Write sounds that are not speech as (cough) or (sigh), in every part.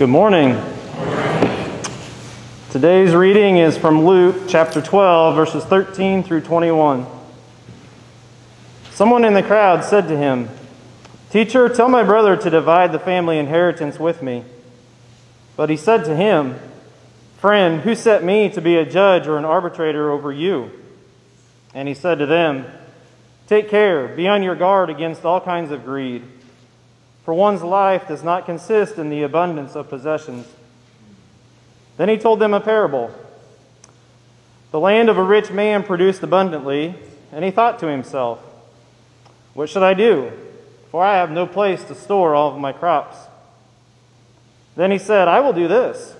Good morning. Today's reading is from Luke chapter 12, verses 13 through 21. Someone in the crowd said to him, Teacher, tell my brother to divide the family inheritance with me. But he said to him, Friend, who set me to be a judge or an arbitrator over you? And he said to them, Take care, be on your guard against all kinds of greed. For one's life does not consist in the abundance of possessions. Then he told them a parable. The land of a rich man produced abundantly, and he thought to himself, What should I do? For I have no place to store all of my crops. Then he said, I will do this.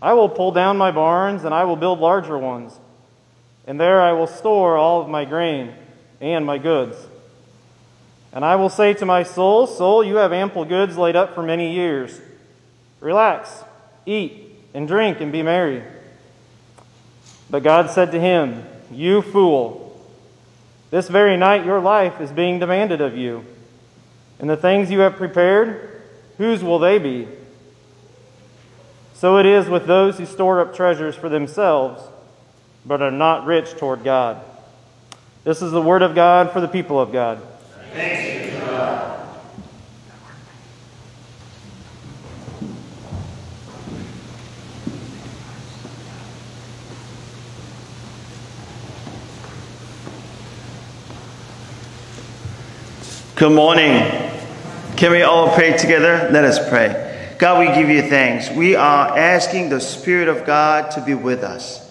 I will pull down my barns, and I will build larger ones. And there I will store all of my grain and my goods. And I will say to my soul, Soul, you have ample goods laid up for many years. Relax, eat, and drink, and be merry. But God said to him, You fool, this very night your life is being demanded of you. And the things you have prepared, whose will they be? So it is with those who store up treasures for themselves, but are not rich toward God. This is the word of God for the people of God. Thanks Good morning. Can we all pray together? Let us pray. God, we give you thanks. We are asking the Spirit of God to be with us,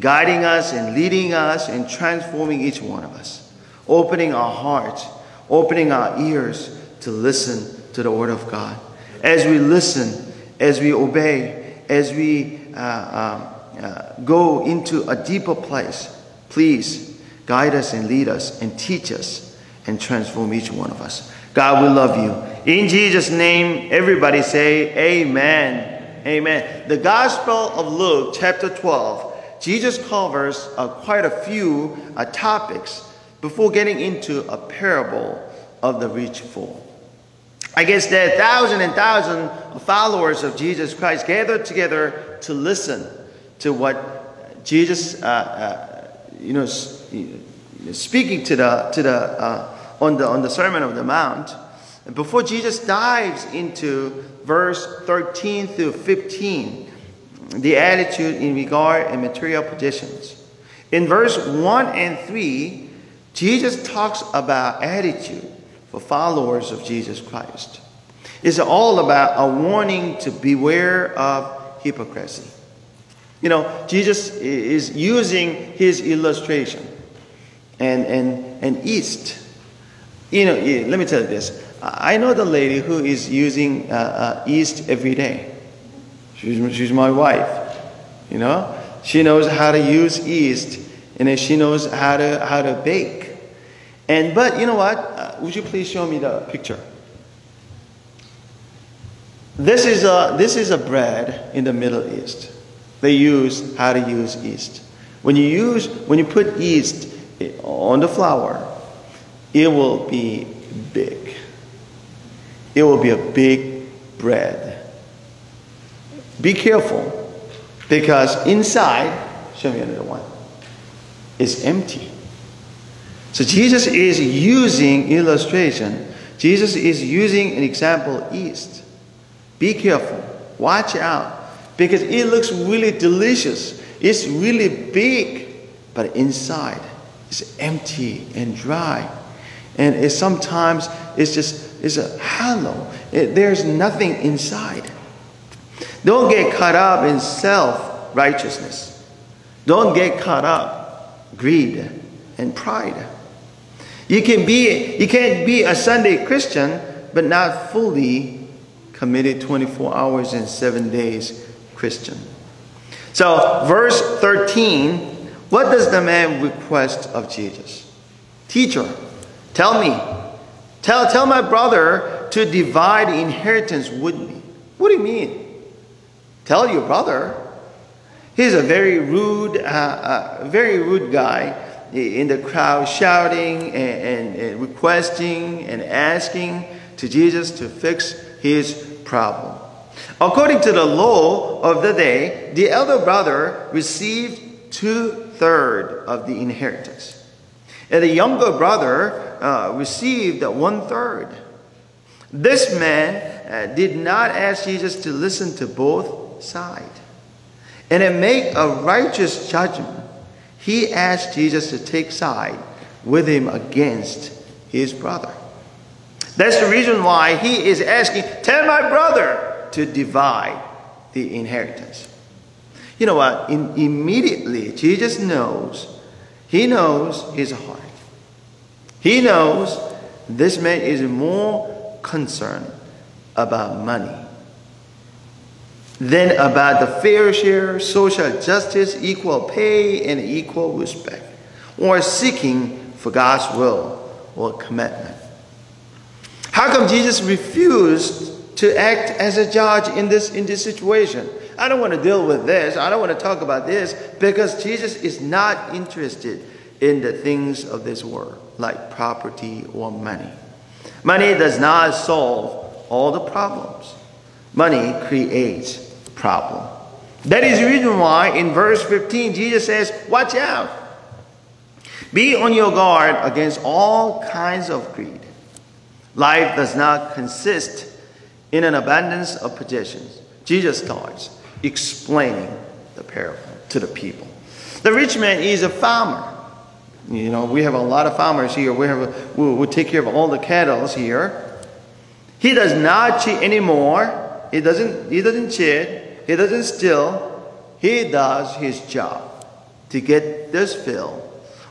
guiding us and leading us and transforming each one of us, opening our hearts, opening our ears to listen to the Word of God. As we listen, as we obey, as we uh, uh, uh, go into a deeper place, please guide us and lead us and teach us and transform each one of us. God, we love you. In Jesus' name, everybody say amen. Amen. The Gospel of Luke, chapter 12, Jesus covers uh, quite a few uh, topics before getting into a parable of the rich fool. I guess there are thousands and thousands of followers of Jesus Christ gathered together to listen to what Jesus, uh, uh, you know, speaking to the to the uh, on the on the Sermon of the Mount. Before Jesus dives into verse 13 through 15, the attitude in regard and material possessions. In verse 1 and 3, Jesus talks about attitude for followers of Jesus Christ. It's all about a warning to beware of hypocrisy. You know, Jesus is using his illustration and, and, and yeast. You know, let me tell you this. I know the lady who is using uh, uh, yeast every day. She's, she's my wife. You know, she knows how to use yeast and then she knows how to, how to bake. And but you know what? Uh, would you please show me the picture? This is a this is a bread in the Middle East. They use how to use yeast. When you use when you put yeast on the flour, it will be big. It will be a big bread. Be careful because inside, show me another one, is empty. So Jesus is using illustration. Jesus is using an example yeast. Be careful. Watch out. Because it looks really delicious. It's really big. But inside it's empty and dry. And it sometimes it's just it's a hollow. It, there's nothing inside. Don't get caught up in self-righteousness. Don't get caught up greed and pride. You can be you can't be a Sunday Christian but not fully committed 24 hours and 7 days Christian. So, verse 13, what does the man request of Jesus? Teacher, tell me. Tell tell my brother to divide inheritance with me. What do you mean? Tell your brother. He's a very rude, uh, uh, very rude guy in the crowd shouting and, and, and, requesting and asking to Jesus to fix his problem. According to the law of the day, the elder brother received two thirds of the inheritance, and the younger brother uh, received one third. This man uh, did not ask Jesus to listen to both sides and to make a righteous judgment. He asked Jesus to take side with him against his brother. That's the reason why he is asking, Tell my brother to divide the inheritance. You know what? In, immediately, Jesus knows, he knows his heart. He knows this man is more concerned about money than about the fair share, social justice, equal pay, and equal respect, or seeking for God's will or commitment. How come Jesus refused to act as a judge in this, in this situation? I don't want to deal with this. I don't want to talk about this because Jesus is not interested in the things of this world, like property or money. Money does not solve all the problems. Money creates problem. That is the reason why in verse 15 Jesus says, Watch out. Be on your guard against all kinds of greed. Life does not consist in an abundance of possessions. Jesus starts explaining the parable to the people. The rich man is a farmer. You know, we have a lot of farmers here. We have we, we take care of all the cattle here. He does not cheat anymore. He doesn't, he doesn't cheat. He doesn't steal. He does his job to get this fill.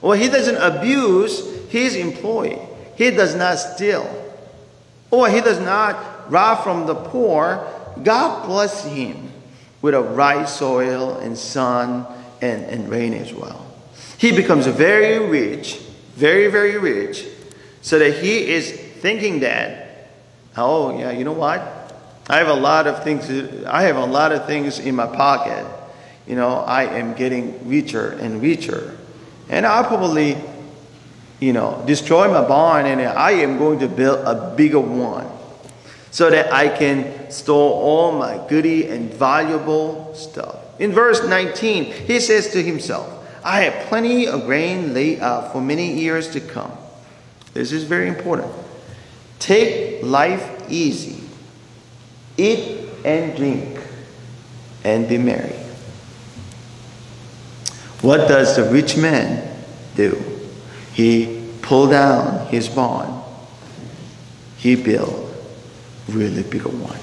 Or he doesn't abuse his employee. He does not steal. Or he does not rob from the poor. God bless him with a right soil and sun and, and rain as well. He becomes very rich, very, very rich, so that he is thinking that, oh, yeah, you know what? I have a lot of things. I have a lot of things in my pocket. You know, I am getting richer and richer, and I'll probably, you know, destroy my barn, and I am going to build a bigger one, so that I can store all my goody and valuable stuff. In verse 19, he says to himself, "I have plenty of grain laid up uh, for many years to come." This is very important. Take life easy Eat and drink and be merry. What does the rich man do? He pulled down his barn. He built really bigger one.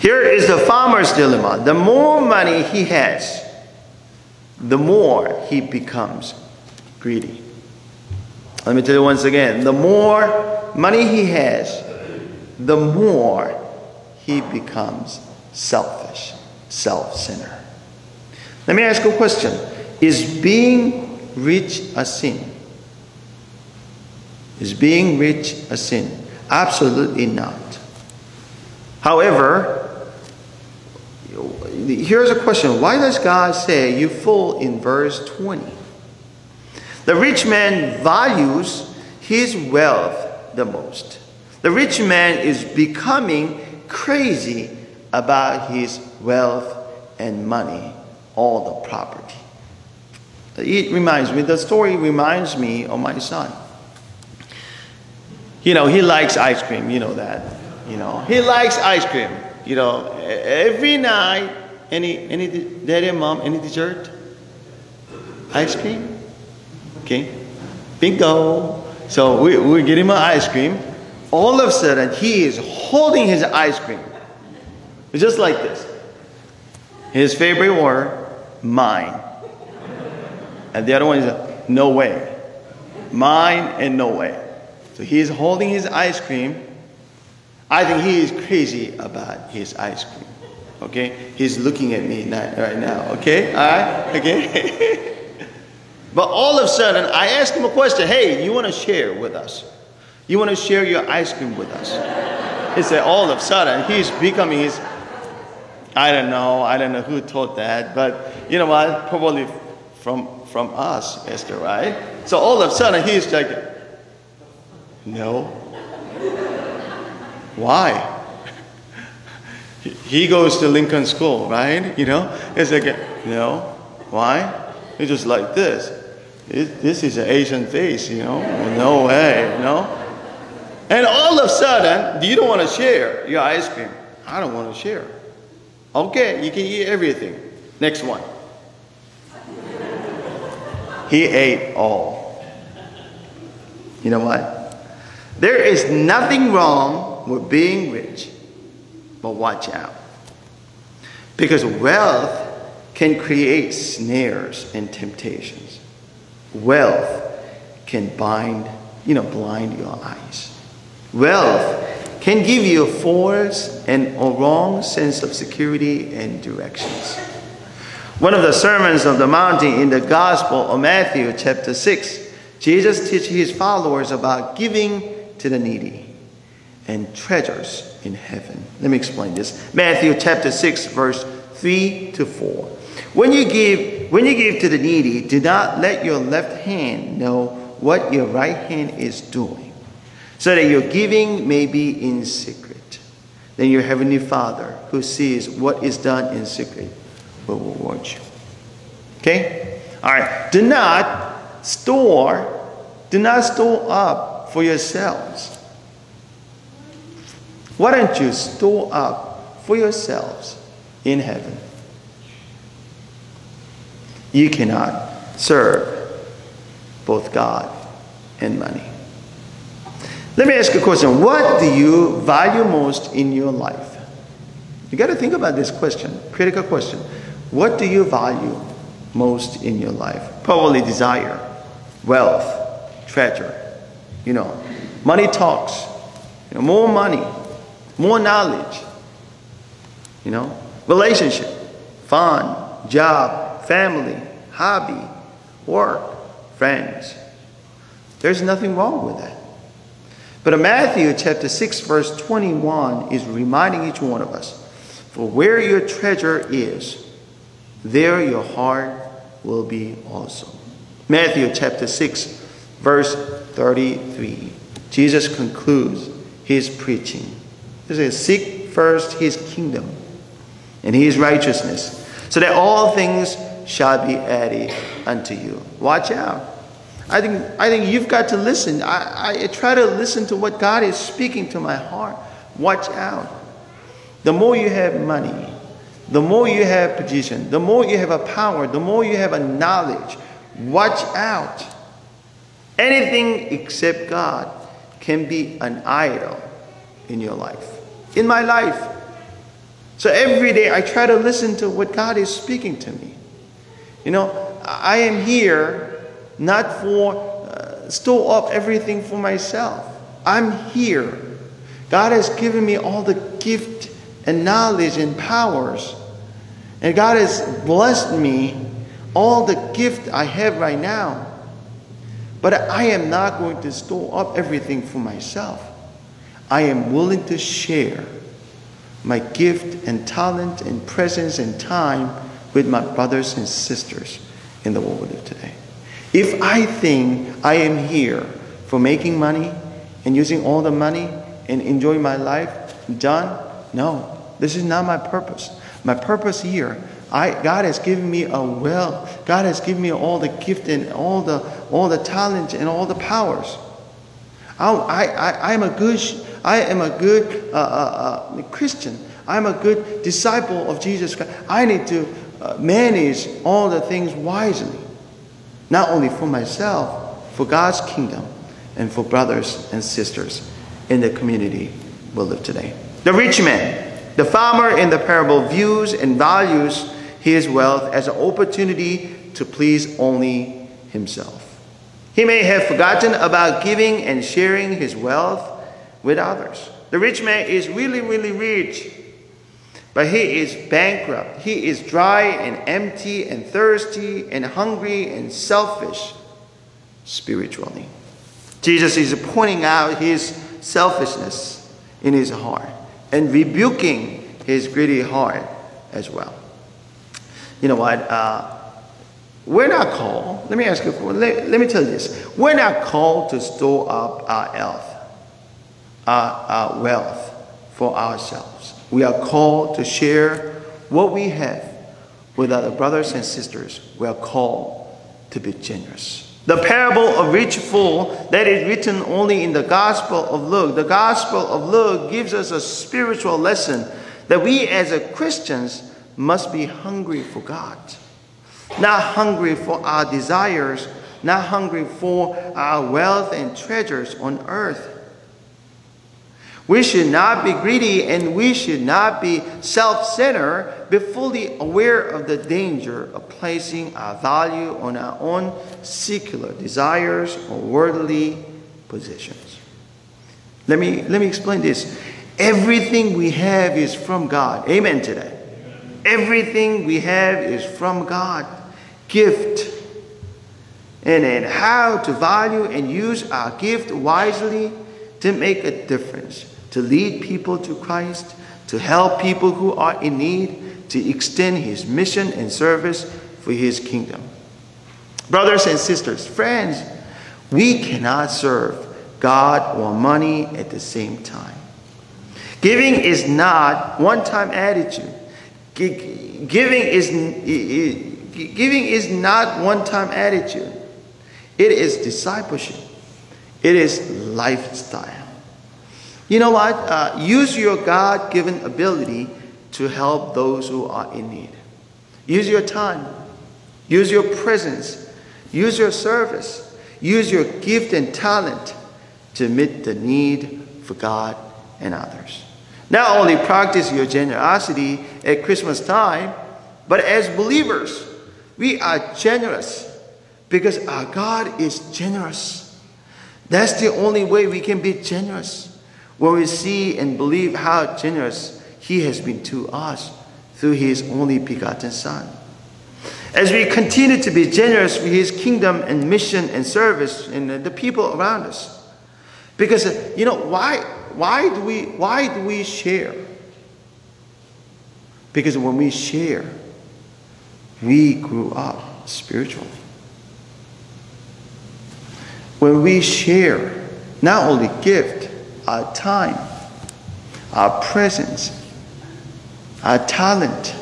Here is the farmer's dilemma. The more money he has, the more he becomes greedy. Let me tell you once again the more money he has, the more he becomes selfish, self centered. Let me ask you a question Is being rich a sin? Is being rich a sin? Absolutely not. However, here's a question Why does God say you fool in verse 20? The rich man values his wealth the most. The rich man is becoming crazy about his wealth and money, all the property. It reminds me, the story reminds me of my son. You know, he likes ice cream, you know that. You know, he likes ice cream. You know, every night, any, any daddy and mom, any dessert? Ice cream? Okay. Bingo. So we, we get him an ice cream all of a sudden he is holding his ice cream. Just like this. His favorite word, mine. And the other one is no way. Mine and no way. So he is holding his ice cream. I think he is crazy about his ice cream. Okay? He's looking at me right now. Okay? All right? Okay? (laughs) but all of a sudden, I ask him a question Hey, you want to share with us? You want to share your ice cream with us? He said, all of a sudden, he's becoming his, I don't know, I don't know who taught that, but you know what? Probably from, from us, Esther, right? So all of a sudden, he's like, no. Why? He goes to Lincoln School, right? You know, it's like, no. Why? It's just like this. It, this is an Asian face, you know? No way, you know? And all of a sudden, you don't want to share your ice cream. I don't want to share. Okay, you can eat everything. Next one. He ate all. You know what? There is nothing wrong with being rich, but watch out. Because wealth can create snares and temptations. Wealth can bind, you know, blind your eyes. Wealth can give you a false and a wrong sense of security and directions. One of the sermons of the mountain in the Gospel of Matthew, chapter 6, Jesus teaches his followers about giving to the needy and treasures in heaven. Let me explain this. Matthew chapter 6, verse 3 to 4. When you give, when you give to the needy, do not let your left hand know what your right hand is doing, so that your giving may be in secret. Then your heavenly Father, who sees what is done in secret, will reward you. Okay? All right. Do not store, do not store up for yourselves. Why don't you store up for yourselves in heaven? You cannot serve both God and money. Let me ask you a question. What do you value most in your life? You got to think about this question, critical question. What do you value most in your life? Probably desire, wealth, treasure. You know, money talks. You know, more money, more knowledge. You know, relationship, fun, job, family, hobby, work, friends. There's nothing wrong with that. But in Matthew chapter 6, verse 21 is reminding each one of us for where your treasure is, there your heart will be also. Matthew chapter 6, verse 33. Jesus concludes his preaching. He says, Seek first his kingdom and his righteousness, so that all things shall be added unto you. Watch out. I think, I think you've got to listen. I, I try to listen to what God is speaking to my heart. Watch out. The more you have money, the more you have position, the more you have a power, the more you have a knowledge, watch out. Anything except God can be an idol in your life. In my life. So every day I try to listen to what God is speaking to me. You know, I am here not for uh, store up everything for myself. I'm here. God has given me all the gift and knowledge and powers. And God has blessed me all the gift I have right now. But I am not going to store up everything for myself. I am willing to share my gift and talent and presence and time with my brothers and sisters in the world live today. If I think I am here for making money and using all the money and enjoying my life, done, no. This is not my purpose. My purpose here, I, God has given me a well. God has given me all the gift and all the all the talent and all the powers. I, I, I am a good I am a good uh, uh, uh, Christian. I'm a good disciple of Jesus Christ. I need to uh, manage all the things wisely, not only for myself, for God's kingdom, and for brothers and sisters in the community we live today. The rich man the farmer in the parable views and values his wealth as an opportunity to please only himself. He may have forgotten about giving and sharing his wealth with others. The rich man is really, really rich, but he is bankrupt. He is dry and empty and thirsty and hungry and selfish spiritually. Jesus is pointing out his selfishness in his heart and rebuking his greedy heart as well. You know what? Uh, we're not called, let me ask you, let, let me tell you this. We're not called to store up our health, our, our wealth for ourselves. We are called to share what we have with other brothers and sisters. We are called to be generous. The parable of rich fool that is written only in the Gospel of Luke. The Gospel of Luke gives us a spiritual lesson that we as a Christians must be hungry for God. Not hungry for our desires, not hungry for our wealth and treasures on earth, we should not be greedy and we should not be self centered, but fully aware of the danger of placing our value on our own secular desires or worldly positions. Let me, let me explain this. Everything we have is from God. Amen today. Everything we have is from God. Gift. And, and how to value and use our gift wisely to make a difference to lead people to Christ, to help people who are in need, to extend his mission and service for his kingdom. Brothers and sisters, friends, we cannot serve God or money at the same time. Giving is not one-time attitude. Giving is, giving is not one-time attitude. It is discipleship. It is lifestyle. You know what? Uh, use your God given ability to help those who are in need. Use your time. Use your presence. Use your service. Use your gift and talent to meet the need for God and others. Not only practice your generosity at Christmas time, but as believers, we are generous because our God is generous. That's the only way we can be generous when we see and believe how generous He has been to us through His only begotten Son. As we continue to be generous with His kingdom and mission and service and the people around us. Because, you know, why, why, do we, why do we share? Because when we share, we grew up spiritually. When we share, not only gift, our time, our presence, our talent.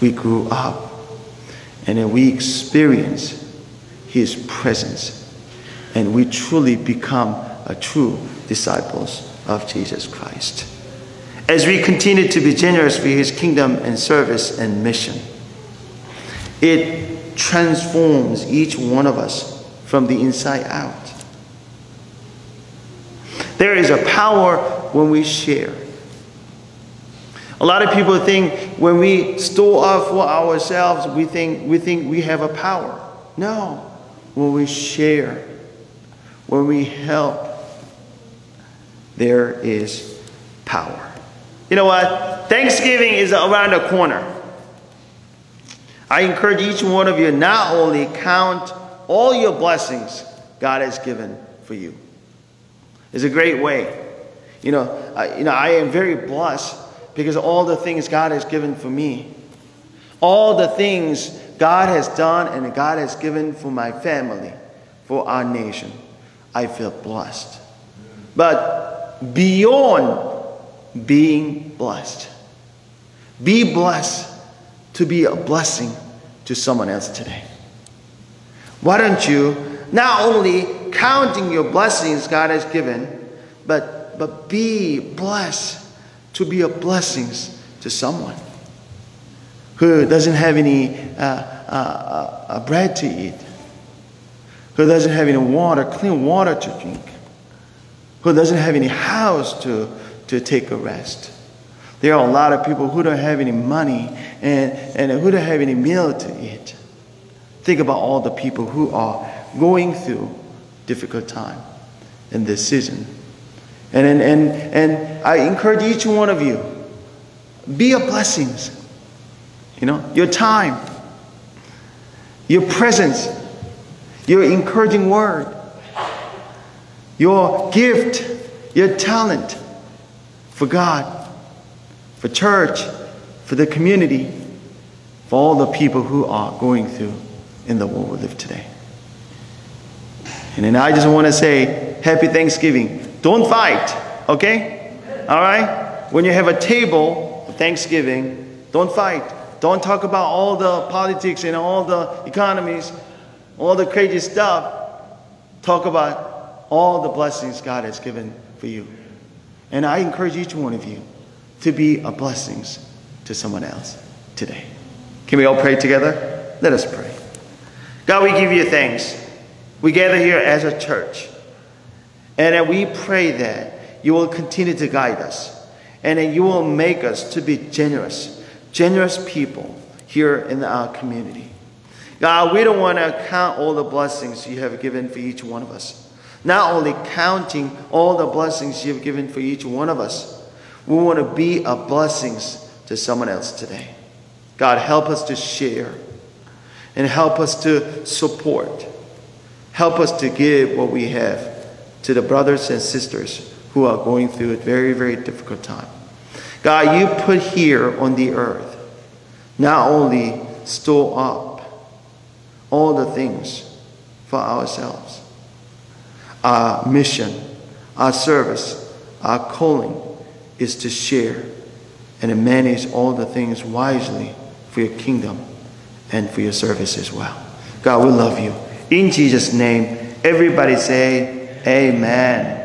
We grew up and then we experience His presence and we truly become a true disciples of Jesus Christ. As we continue to be generous for His kingdom and service and mission, it transforms each one of us from the inside out. There is a power when we share. A lot of people think when we store up for ourselves, we think we think we have a power. No. When we share, when we help, there is power. You know what? Thanksgiving is around the corner. I encourage each one of you not only count all your blessings God has given for you is a great way. You know, I, you know, I am very blessed because all the things God has given for me, all the things God has done and God has given for my family, for our nation, I feel blessed. But beyond being blessed, be blessed to be a blessing to someone else today. Why don't you not only counting your blessings God has given, but, but be blessed to be a blessing to someone who doesn't have any uh, uh, uh, bread to eat, who doesn't have any water, clean water to drink, who doesn't have any house to, to take a rest. There are a lot of people who don't have any money and, and who don't have any meal to eat. Think about all the people who are going through difficult time in this season. And, and, and, and I encourage each one of you, be a blessing. You know, your time, your presence, your encouraging word, your gift, your talent for God, for church, for the community, for all the people who are going through in the world we live today. And then I just want to say happy Thanksgiving Don't fight, okay? All right? When you have a table for Thanksgiving, don't fight. Don't talk about all the politics and all the economies, all the crazy stuff. Talk about all the blessings God has given for you. And I encourage each one of you to be a blessing to someone else today. Can we all pray together? Let us pray. God, we give you thanks. We gather here as a church. And that we pray that you will continue to guide us. And that you will make us to be generous, generous people here in our community. God, we don't want to count all the blessings you have given for each one of us. Not only counting all the blessings you've given for each one of us, we want to be a blessings to someone else today. God, help us to share and help us to support. Help us to give what we have to the brothers and sisters who are going through a very, very difficult time. God, you put here on the earth not only store up all the things for ourselves, our mission, our service, our calling is to share and to manage all the things wisely for your kingdom and for your service as well. God, we love you. In Jesus' name, everybody say, Amen.